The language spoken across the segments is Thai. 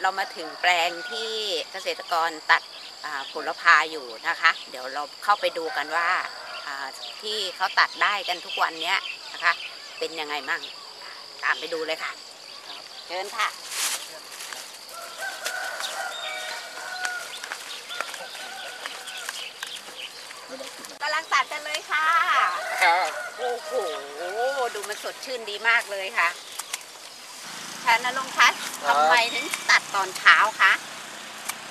เรามาถึงแปลงที่เกษตรกรตัดอ่าผลพาอยู่นะคะ เดี๋ยวเราเข้าไปดูกันว่าอ่าที่เขาตัดได้กันทุกวันเนี้ยนะคะ เป็นยังไงมั่งตามไปดูเลยค่ะเชิญค่ะกำลังตัดกันเลยค่ะโอ้โหดูมันสดชื่นดีมากเลยค่ะ ชานรงค์คะครับทำไมถึงตัดตอนเช้าคะ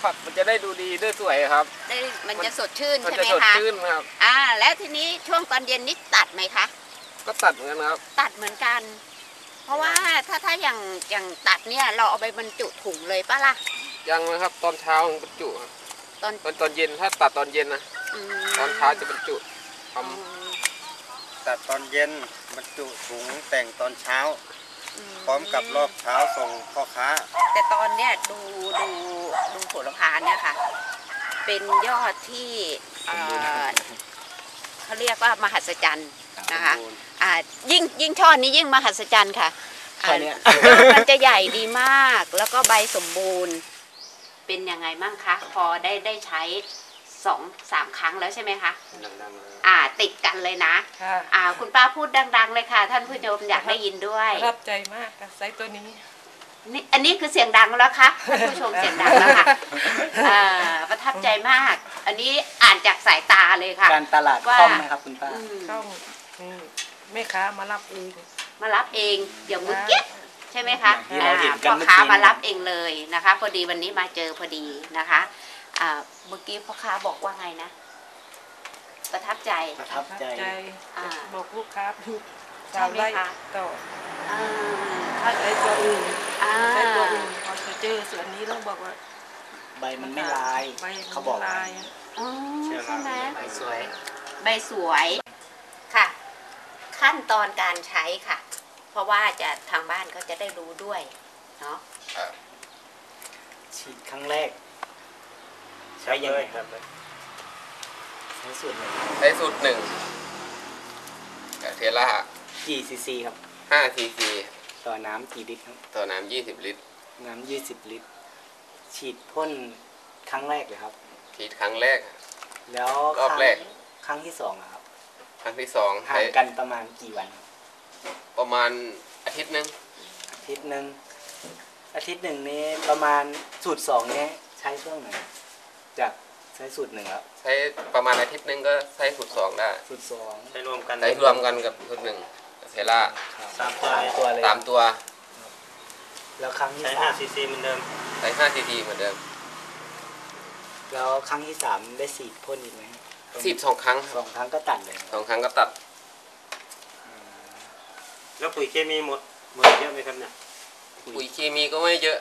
ผักมันจะได้ดูดีด้วยสวยครับได้มันจะสดชื่นมันใช่จะไหมสดคะชื่นครับ อ่า แล้วทีนี้ช่วงตอนเย็นนี่ตัดไหมคะ ก็ตัดเหมือนกันครับ ตัดเหมือนกัน เพราะว่าถ้าถ้าอย่างอย่างตัดเนี่ยเราเอาไปบรรจุถุงเลยปะล่ะ ยังนะครับตอนเช้าบรรจุครับตอน ตอนตอนเย็นถ้าตัดตอนเย็นนะอืมตอนเช้าจะบรรจุทอ๋อตัดตอนเย็นบรรจุถุงแต่งตอนเช้าม พร้อมกับรอบเช้าส่งพ่อค้า แต่ตอนเนี้ยดูดูดูผลพาเนี่ยค่ะ เป็นยอดที่เอ่อเขาเรียกว่ามหัศจรรย์นะคะอ่ายิ่งยิ่งช่อนี้ยิ่งมหัศจรรย์ค่ะอ่าช่อเนี้ย ยอดมันจะใหญ่ดีมาก แล้วก็ใบสมบูรณ์ เป็นยังไงมั่งคะ พอได้ได้ใช้ สองสามครั้งแล้วใช่ไหมคะอ่า ติดกันเลยนะ ค่ะอ่า คุณป้าพูดดัง ๆ เลยค่ะ ท่านผู้ชมอยากได้ยินด้วยประทับใจมากค่ะไซส์ตัวนี้ นี่อันนี้คือเสียงดังแล้วคะท่านผู้ชมเสียงดังแล้วค่ะอ่าประทับใจมาก อันนี้อ่านจากสายตาเลยค่ะ การตลาดว่า คล่อมไหมครับคุณป้า อืมต้องอืมแม่ค้ามารับเองมารับเองอย่างเมื่อกี้ใช่ไหมคะอย่างที่เราเห็นกันพ่อเมื่อกี้ค้ามารับเองเลยนะคะ พอดีวันนี้มาเจอพอดีนะคะอ่า เมื่อกี้พ่อค้าบอกว่าไงนะ ประทับใจประทับใจใจอ่าบอกลูกค้าใช่ไหมไล่คะต่ออ่าถ้าใช้ตัวอื่นอ่าใช้ตัวอื่นพอจะเจอส่วนนี้ต้องบอกว่า ใบมันไม่ลายใบมันเขาบอกไม่ลายอ๋อเชื่อใช่ไหมใบสวย ใบสวยค่ะ ขั้นตอนการใช้ค่ะ เพราะว่าจะทางบ้านเขาจะได้รู้ด้วยเนาะฉีดครั้งแรก ใช้ใช้ยัยังงไงไงครับใช้สูตรไหนำใช้สูตรหนึ่งเทล่ากี่ซีซีครับห้าซีซีต่อน้ำกี่ลิตรครับต่อน้ำยี่สิบลิตร น้ำยี่สิบลิตร ฉีดพ่นครั้งแรกเลยครับ ฉีดครั้งแรก แล้วรอบคงแรก ครั้งที่สองอะครับ ครั้งที่สองห่าใช้งกันประมาณกี่วันครับประมาณอาทิตย์หนึงอาทิตย์หนึ่งอาทิตย์หนึ่งนี้ประมาณสูตรสองนี้ใช้ช่วงไหน จากใช้สูตรหนึ่งแล้วใช้ประมาณอาทิตย์หนึงก็ใช้สูตรสองได้สูตรสองใช้รวมกันใช้รวมกันกับสูตรหนึ่งเทล่าครับสามตัวเลยตัวเลยสามตัวแล้วครั้งที่ใช้สาม5ซีซีเหมือนเดิมใช้ห้าซีซีเหมือนเดิมแล้วครั้งที่สามได้สีดพ่นอีกไหมฉีดสองครั้งสองครั้งก็ตัดเลยสองครั้งก็ตัดแล้วปุ๋ยเคมีหมดหมดเยอะไหมครับเนี่ยปุ๋ยเคมีก็ไม่เยอะ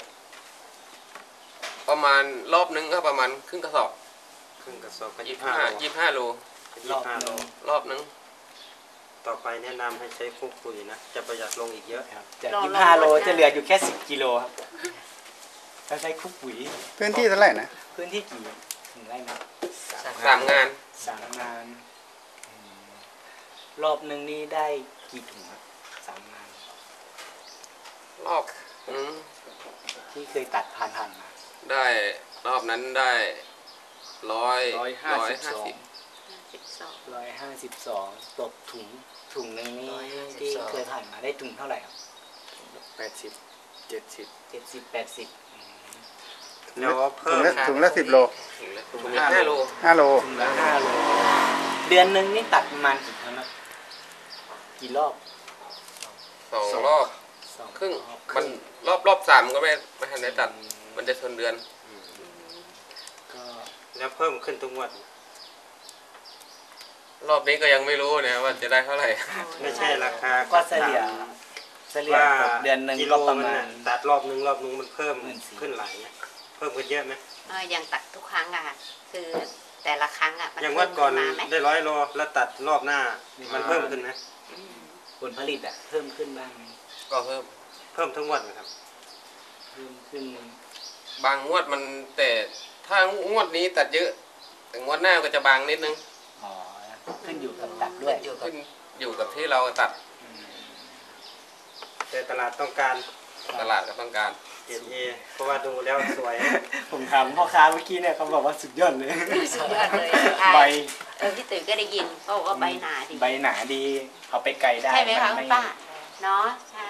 ประมาณรอบนึงก็ประมาณครึ่งกระสอบครึ่งกระสอบก็ยี่ยี่สิสิบบห้าห้าโลยี่สิบห้าโลยี่สิบห้าโลรอบนึง ต่อไปแนะนำให้ใช้คู่ปุ๋ยนะ จะประหยัดลงอีกเยอะครับจากลองยี่สิบห้าลองโลวัดได้จะเหลืออยู่แค่สิบกิโลครับถ้าใช้คุกปุ๋ยพื้นที่เท่าไหร่นะพื้นที่กี่ถึงไร่นะสามงานสามงานอืมรอบหนึ่งนี่ได้กี่ถุงครับสามงาน รอบนึงที่เคยตัดผ่านๆมา ได้รอบนั้นได้ร้อยร้อยห้าสิบสองสิบสองร้อยห้าสิบสองตกถุงถุงหนึ่งนี่152ที่เคยผ่านมาได้ถุงเท่าไหร่ครับแปดสิบเจ็ดสิบเจ็ดสิบแปดสิบแล้วเพิ่ถุมงละถุงละสิบโลถุงละถุงละห้าโลห้าโลถุงละห้าโล เดือนหนึ่งนี่ตัดประมาณกี่ครั้งครับกี่รอบสองรอบสองครึ่งรอบคมันรึ่งรอบรอบสามก็ไม่ไม่ทันได้ตัด มันจะชนเดือนก็แล้วเพิ่มขึ้นทุกงวันรอบนี้ก็ยังไม่รู้นะว่าจะได้เท่าไหร่ ไม่ใช่ราคาก็เฉลี่ยเฉลี่ยว่าตกเดือนหนึ่งกิโลก็ประมันมาณน่ะตัดรอบนึงรอบนึงมันเพิ่มหมื่นสี่ขึ้นหลายเนี่ยเพิ่มขึ้นเยอะไหมเอ่ออย่างตัดทุกครั้งอะค่ะคือแต่ละครั้งอะมันอย่างเพิ่วัมดก่อนขึ้นมาไหมได้ร้อยโลแล้วตัดรอบหน้ามันเพิ่มขึ้นไหมอืมผลผลิตอะเพิ่มขึ้นบ้างไหมก็เพิ่มเพิ่มทั้งวันนะครับ เพิ่มขึ้น บางงวดมันแต่ถ้างวดนี้ตัดเยอะ แต่งวดหน้าก็จะบางนิดนึงอ๋อขึ้นอยู่กับตัดด้วยขึ้นอยู่กับขึ้นอยู่กับที่เราตัดอืมแต่ตลาดต้องการตลาดก็ต้องการอรดเอเพราะว่าดูแล้วสวย ผมถามพ่อค้าเมื่อกี้เนี่ยเขาบอกว่าสุดยอดเลยสุดยอดเลยใบเออพี่ตุ๋ยก็ได้ยินเขาบอกว่าใบหนาดี ใบหนาดี เอาไปไกลได้ใช่ไหมคะนคุณป้าเนาะใช่